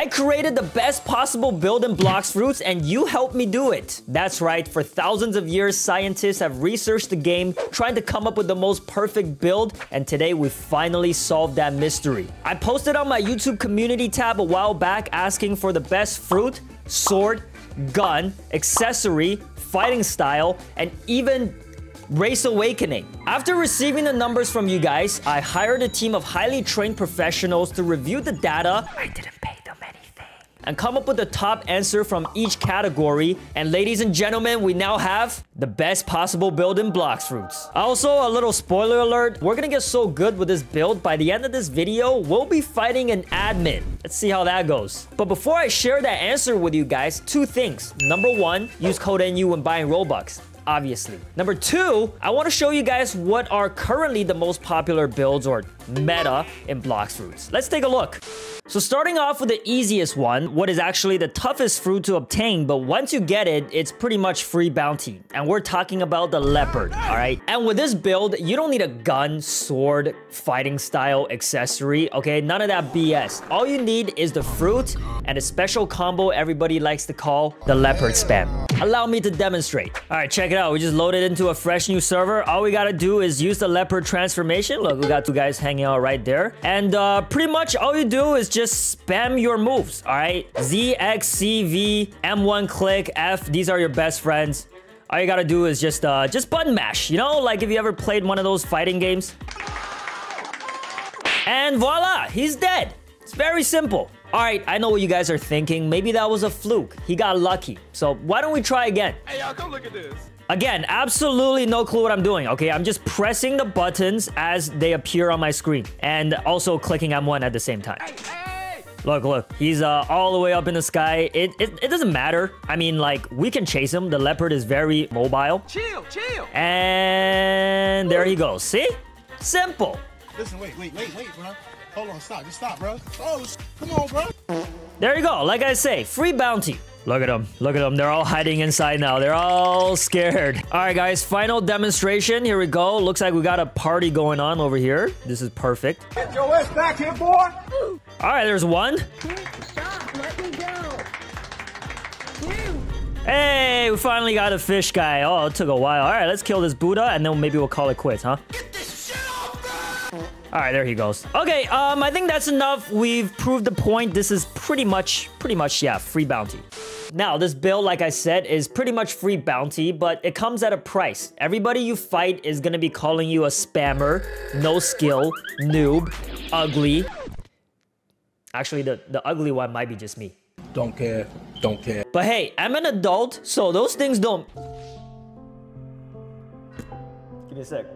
I created the best possible build in Blox Fruits and you helped me do it. That's right, for thousands of years, scientists have researched the game, trying to come up with the most perfect build, and today we finally solved that mystery. I posted on my YouTube community tab a while back asking for the best fruit, sword, gun, accessory, fighting style, and even Race Awakening. After receiving the numbers from you guys, I hired a team of highly trained professionals to review the data. I didn't. And come up with the top answer from each category. And ladies and gentlemen, we now have the best possible build in Blox Fruits. Also, a little spoiler alert, we're gonna get so good with this build, by the end of this video, we'll be fighting an admin. Let's see how that goes. But before I share that answer with you guys, two things. Number one, use code NU when buying Robux obviously. Number two, I want to show you guys what are currently the most popular builds or meta in Blox Fruits. Let's take a look. So starting off with the easiest one, what is actually the toughest fruit to obtain, but once you get it, it's pretty much free bounty. And we're talking about the leopard, all right? And with this build, you don't need a gun, sword, fighting style, accessory, okay? None of that BS. All you need is the fruit and a special combo everybody likes to call the leopard spam. Allow me to demonstrate. All right, check it out. We just loaded into a fresh new server. All we gotta do is use the leopard transformation. Look, we got two guys hanging out right there. And uh, pretty much all you do is just spam your moves, all right? Z, X, C, V, M1 click, F. These are your best friends. All you gotta do is just uh, just button mash, you know? Like if you ever played one of those fighting games. And voila, he's dead. It's very simple. All right, I know what you guys are thinking. Maybe that was a fluke. He got lucky. So why don't we try again? Hey, y'all, come look at this. Again, absolutely no clue what I'm doing, okay? I'm just pressing the buttons as they appear on my screen. And also clicking M1 at the same time. Hey, hey! Look, look. He's uh, all the way up in the sky. It, it, it doesn't matter. I mean, like, we can chase him. The leopard is very mobile. Chill, chill. And there he goes. See? Simple. Listen, wait, wait, wait, wait, bro. Hold on, stop. Just stop, bro. Oh, come on, bro. There you go. Like I say, free bounty. Look at them. Look at them. They're all hiding inside now. They're all scared. All right, guys. Final demonstration. Here we go. Looks like we got a party going on over here. This is perfect. Get your ass back here, boy. All right, there's one. Stop, let me go. Two. Hey, we finally got a fish guy. Oh, it took a while. All right, let's kill this Buddha, and then maybe we'll call it quits, huh? All right, there he goes. Okay, um, I think that's enough. We've proved the point. This is pretty much, pretty much, yeah, free bounty. Now, this build, like I said, is pretty much free bounty, but it comes at a price. Everybody you fight is gonna be calling you a spammer, no skill, noob, ugly. Actually, the, the ugly one might be just me. Don't care. Don't care. But hey, I'm an adult, so those things don't... Give me a sec.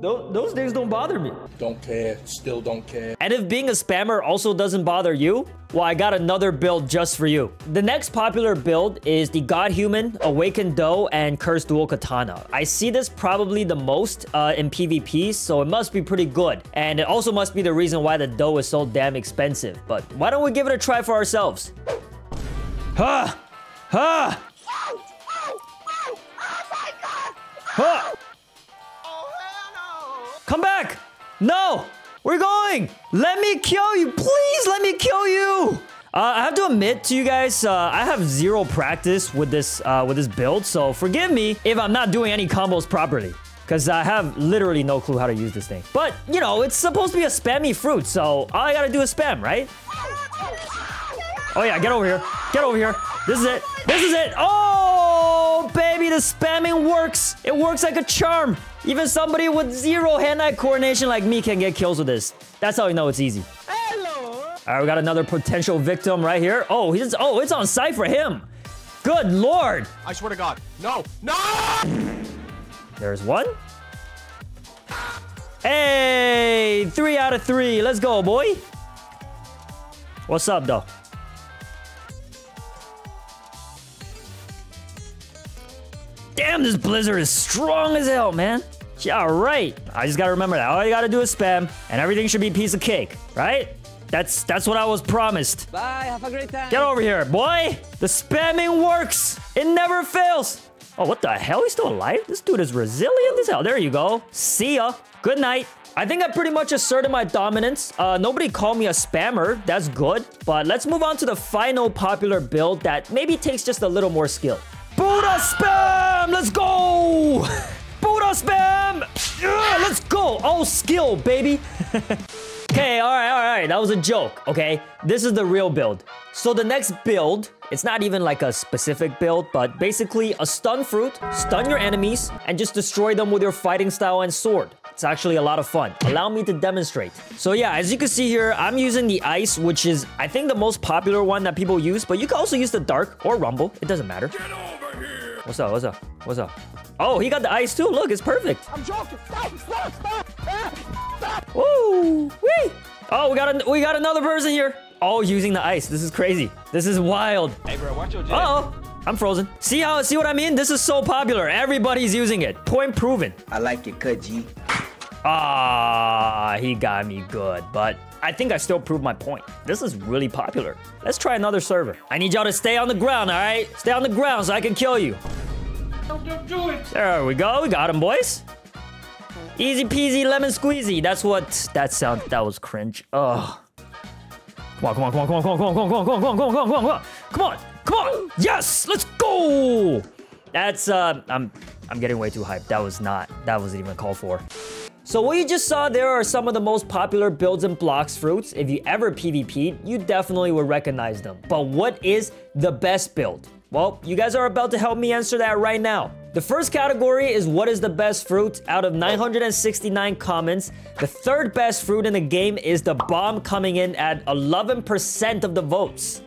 Those, those things don't bother me. Don't care. Still don't care. And if being a spammer also doesn't bother you, well, I got another build just for you. The next popular build is the God Human, Awakened Dough, and Cursed Dual Katana. I see this probably the most uh, in PvP, so it must be pretty good. And it also must be the reason why the Dough is so damn expensive. But why don't we give it a try for ourselves? Ha! Ha! Ha! Come back! No! We're going! Let me kill you! Please let me kill you! Uh, I have to admit to you guys, uh, I have zero practice with this uh, with this build, so forgive me if I'm not doing any combos properly. Because I have literally no clue how to use this thing. But, you know, it's supposed to be a spammy fruit, so all I gotta do is spam, right? Oh yeah, get over here. Get over here. This is it. This is it. Oh, baby, the spamming works. It works like a charm. Even somebody with zero hand-eye coordination like me can get kills with this. That's how you know it's easy. Hello. All right, we got another potential victim right here. Oh, he's oh, it's on site for him. Good lord. I swear to God. No. No! There's one. Hey, three out of three. Let's go, boy. What's up, though? Damn, this blizzard is strong as hell, man. Yeah, right. I just gotta remember that. All you gotta do is spam, and everything should be a piece of cake, right? That's that's what I was promised. Bye, have a great time. Get over here, boy. The spamming works. It never fails. Oh, what the hell? He's still alive? This dude is resilient as hell. There you go. See ya. Good night. I think I pretty much asserted my dominance. Uh, nobody called me a spammer. That's good. But let's move on to the final popular build that maybe takes just a little more skill. Buddha spam! Let's go! Spam! Yeah, let's go! All skill, baby! okay, alright, alright. That was a joke, okay? This is the real build. So the next build, it's not even like a specific build, but basically a stun fruit, stun your enemies, and just destroy them with your fighting style and sword. It's actually a lot of fun. Allow me to demonstrate. So yeah, as you can see here, I'm using the ice, which is, I think, the most popular one that people use, but you can also use the dark or rumble. It doesn't matter. What's up? What's up? What's up? Oh, he got the ice too. Look, it's perfect. I'm joking. Stop, stop, stop. Stop. Woo! Wee! Oh, we got a, we got another person here. All using the ice. This is crazy. This is wild. Hey, bro, watch your jet. Uh oh. I'm frozen. See how see what I mean? This is so popular. Everybody's using it. Point proven. I like your cut, G. Ah, he got me good, but I think I still proved my point. This is really popular. Let's try another server. I need y'all to stay on the ground, all right? Stay on the ground so I can kill you. There we go. We got him, boys. Easy peasy lemon squeezy. That's what that sound. That was cringe. On, come on, come on, come on, come on, come on, come on, come on, come on, come on, come on, come on, come on, come on. Yes, let's go. That's uh, I'm I'm getting way too hyped. That was not. That wasn't even called for. So what you just saw there are some of the most popular builds and Blox Fruits. If you ever PvP'd, you definitely would recognize them. But what is the best build? Well, you guys are about to help me answer that right now. The first category is what is the best fruit out of 969 comments. The third best fruit in the game is the bomb coming in at 11% of the votes.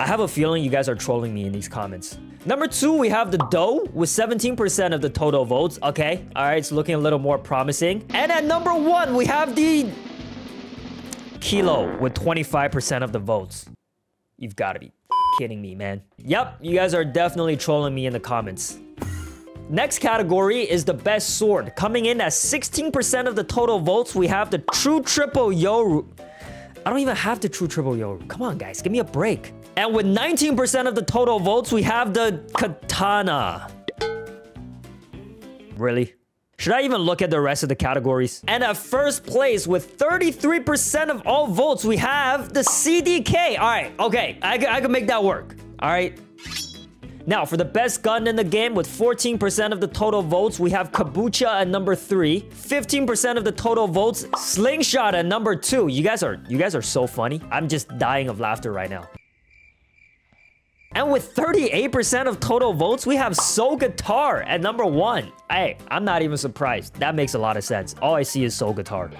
I have a feeling you guys are trolling me in these comments. Number two, we have the dough with 17% of the total votes. Okay, all right, it's looking a little more promising. And at number one, we have the kilo with 25% of the votes. You've got to be kidding me, man. Yep, you guys are definitely trolling me in the comments. Next category is the best sword. Coming in at 16% of the total votes, we have the True Triple Yoru. I don't even have the True Triple Yoru. Come on, guys, give me a break. And with 19% of the total votes, we have the Katana. Really? Should I even look at the rest of the categories? And at first place, with 33% of all votes, we have the CDK. All right, okay, I, I can make that work. All right. Now, for the best gun in the game, with 14% of the total votes, we have Kabucha at number three. 15% of the total votes, Slingshot at number two. You guys are, you guys are so funny. I'm just dying of laughter right now. And with 38% of total votes, we have Soul Guitar at number one. Hey, I'm not even surprised. That makes a lot of sense. All I see is Soul Guitar.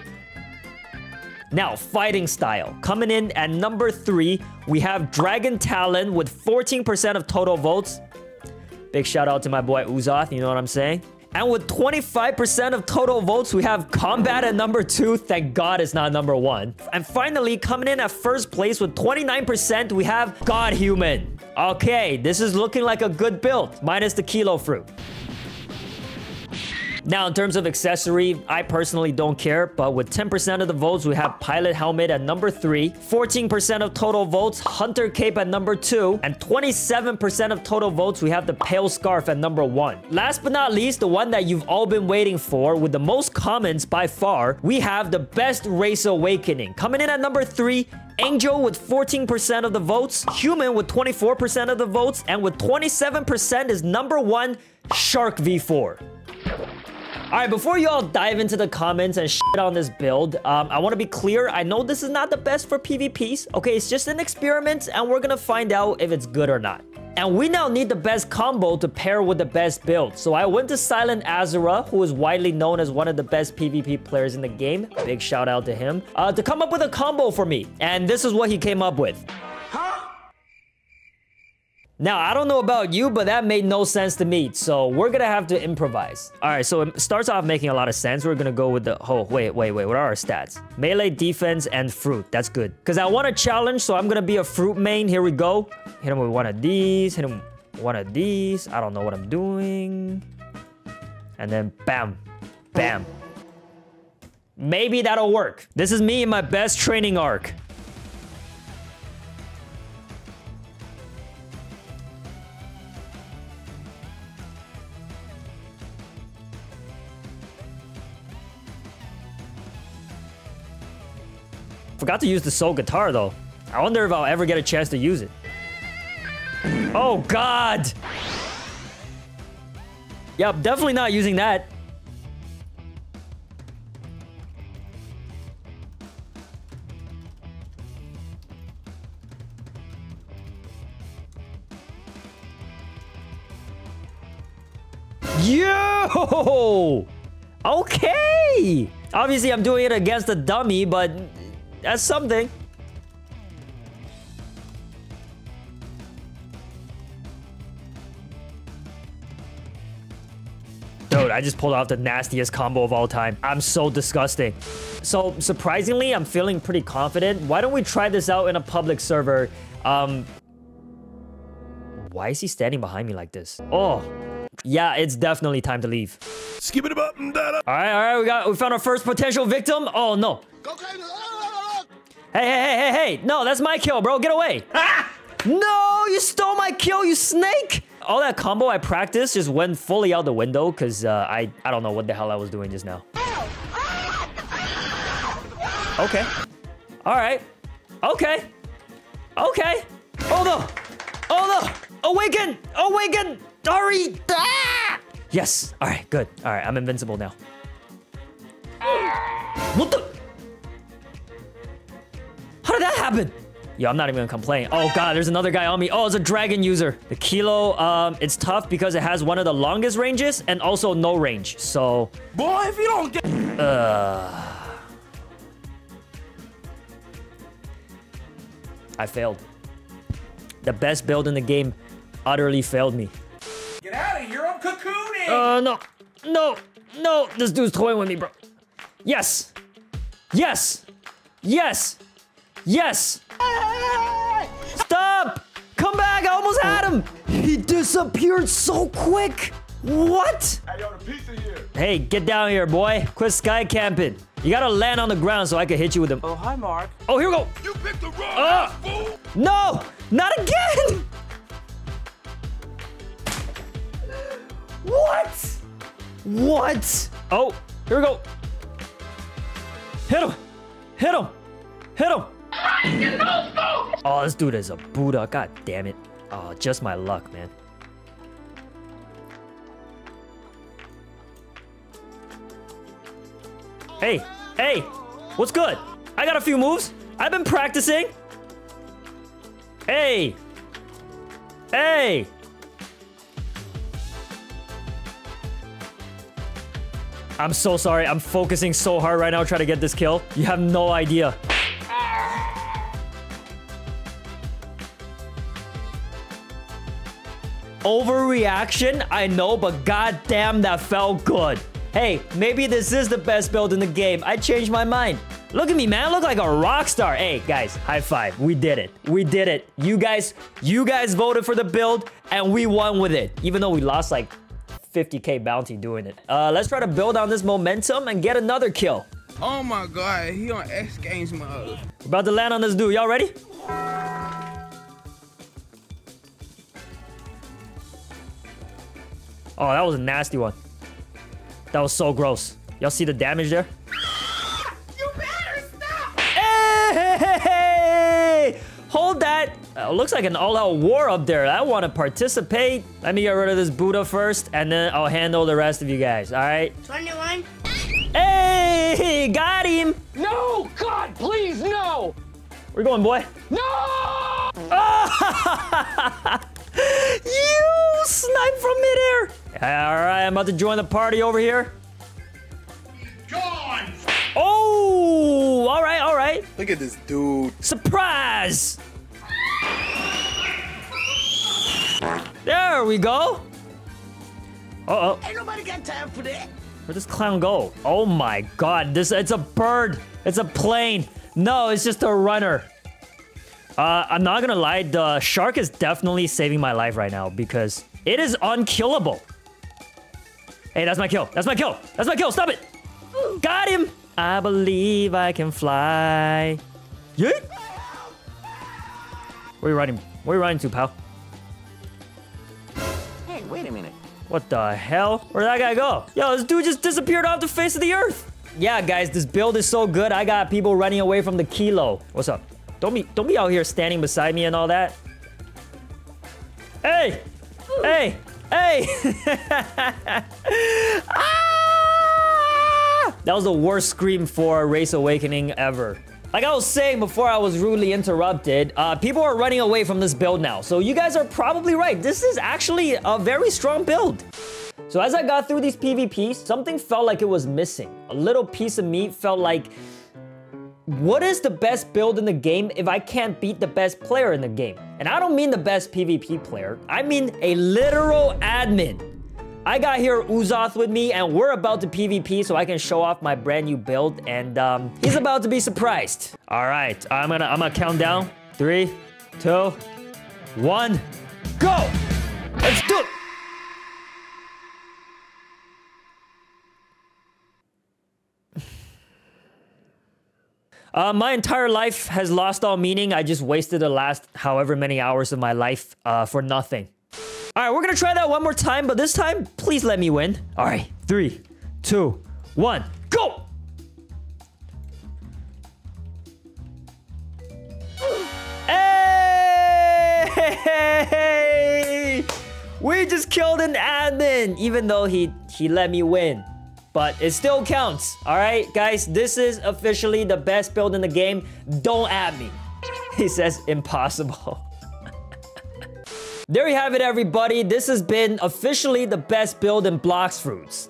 Now, fighting style. Coming in at number three, we have Dragon Talon with 14% of total votes. Big shout out to my boy Uzoth, you know what I'm saying? And with 25% of total votes, we have Combat at number two. Thank God it's not number one. And finally, coming in at first place with 29%, we have God Human. Okay, this is looking like a good build, minus the Kilo Fruit. Now, in terms of accessory, I personally don't care, but with 10% of the votes, we have Pilot Helmet at number 3, 14% of total votes, Hunter Cape at number 2, and 27% of total votes, we have the Pale Scarf at number 1. Last but not least, the one that you've all been waiting for, with the most comments by far, we have the Best Race Awakening. Coming in at number 3, Angel with 14% of the votes, Human with 24% of the votes, and with 27% is number 1, Shark V4. Alright, before you all dive into the comments and shit on this build, um, I want to be clear. I know this is not the best for PvPs. Okay, it's just an experiment, and we're gonna find out if it's good or not. And we now need the best combo to pair with the best build. So I went to Silent Azura, who is widely known as one of the best PvP players in the game. Big shout out to him. Uh, to come up with a combo for me. And this is what he came up with. Now, I don't know about you, but that made no sense to me. So we're gonna have to improvise. All right, so it starts off making a lot of sense. We're gonna go with the, oh, wait, wait, wait. What are our stats? Melee, defense, and fruit. That's good. Because I want a challenge, so I'm gonna be a fruit main. Here we go. Hit him with one of these. Hit him one of these. I don't know what I'm doing. And then bam, bam. Maybe that'll work. This is me in my best training arc. Forgot to use the soul guitar though. I wonder if I'll ever get a chance to use it. Oh god! Yep, definitely not using that. Yo! Okay! Obviously, I'm doing it against a dummy, but that's something. Dude, I just pulled off the nastiest combo of all time. I'm so disgusting. So, surprisingly, I'm feeling pretty confident. Why don't we try this out in a public server? Um, why is he standing behind me like this? Oh, yeah, it's definitely time to leave. Skip it up and that up. All right, all right, we got we found our first potential victim. Oh no. Ah! Hey, hey, hey, hey, hey. No, that's my kill, bro. Get away. no, you stole my kill, you snake. All that combo I practiced just went fully out the window because uh, I, I don't know what the hell I was doing just now. Okay. All right. Okay. Okay. Oh no. Oh no. Awaken. Awaken. Hurry. Ah! Yes. All right, good. All right, I'm invincible now. What the? That happen? Yo, I'm not even gonna complain. Oh god, there's another guy on me. Oh, it's a dragon user. The kilo, um, it's tough because it has one of the longest ranges and also no range. So, Boy, if you don't get. Uh... I failed. The best build in the game utterly failed me. Get out of here, I'm cocooning! Uh, no. No. No. This dude's toying with me, bro. Yes. Yes. Yes. Yes. Stop. Come back. I almost had him. He disappeared so quick. What? Hey, yo, the pizza here. Hey, get down here, boy. Quit sky camping. You gotta land on the ground so I can hit you with him. Oh, hi, Mark. Oh, here we go. You picked the wrong house, fool. No, not again. What? What? Oh, here we go. Hit him. Hit him. Hit him. Oh, this dude is a Buddha. God damn it. Oh, just my luck, man. Hey, hey, what's good? I got a few moves. I've been practicing. Hey! Hey! I'm so sorry. I'm focusing so hard right now trying to get this kill. You have no idea. Overreaction? I know, but goddamn, that felt good. Hey, maybe this is the best build in the game. I changed my mind. Look at me, man. I look like a rock star. Hey, guys, high five. We did it. We did it. You guys, you guys voted for the build, and we won with it. Even though we lost like 50k bounty doing it. Uh, let's try to build on this momentum and get another kill. Oh my god, he on X Games mode. We're about to land on this dude. Y'all ready? Oh, that was a nasty one. That was so gross. Y'all see the damage there? You better stop! Hey! Hold that. Uh, looks like an all-out war up there. I want to participate. Let me get rid of this Buddha first, and then I'll handle the rest of you guys. All right? 21. Hey! Got him! No! God, please, no! Where you going, boy? No! you snipe from midair. All right, I'm about to join the party over here. Gone. Oh, all right, all right. Look at this dude. Surprise! There we go. Uh-oh. Ain't nobody got time for that. Where'd this clown go? Oh my god, this it's a bird. It's a plane. No, it's just a runner. Uh, I'm not gonna lie, the shark is definitely saving my life right now because it is unkillable. Hey, that's my kill. That's my kill. That's my kill. Stop it. Got him. I believe I can fly. Yeet. Where you running? Where you running to, pal? Hey, wait a minute. What the hell? Where'd that guy go? Yo, this dude just disappeared off the face of the earth. Yeah, guys, this build is so good. I got people running away from the kilo. What's up? Don't be don't be out here standing beside me and all that. Hey! Hey! Hey! ah! That was the worst scream for Race Awakening ever. Like I was saying before I was rudely interrupted, uh, people are running away from this build now. So you guys are probably right. This is actually a very strong build. So as I got through these PvPs, something felt like it was missing. A little piece of me felt like, what is the best build in the game if I can't beat the best player in the game? And I don't mean the best PvP player. I mean a literal admin. I got here Uzoth with me, and we're about to PvP so I can show off my brand new build, and um, he's about to be surprised. All right, I'm gonna I'm gonna count down. Three, two, one, go! Let's do it! Uh, my entire life has lost all meaning. I just wasted the last however many hours of my life uh, for nothing. All right, we're gonna try that one more time, but this time, please let me win. All right, three, two, one, go! Hey! We just killed an admin, even though he he let me win. But it still counts, all right? Guys, this is officially the best build in the game. Don't add me. He says impossible. There you have it, everybody. This has been officially the best build in Blox Fruits.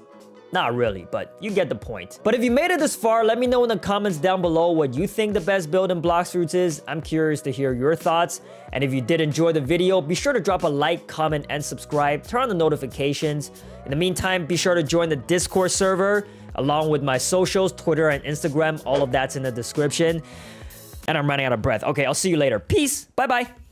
Not really, but you get the point. But if you made it this far, let me know in the comments down below what you think the best build in Fruits is. I'm curious to hear your thoughts. And if you did enjoy the video, be sure to drop a like, comment, and subscribe. Turn on the notifications. In the meantime, be sure to join the Discord server along with my socials, Twitter and Instagram. All of that's in the description. And I'm running out of breath. Okay, I'll see you later. Peace. Bye-bye.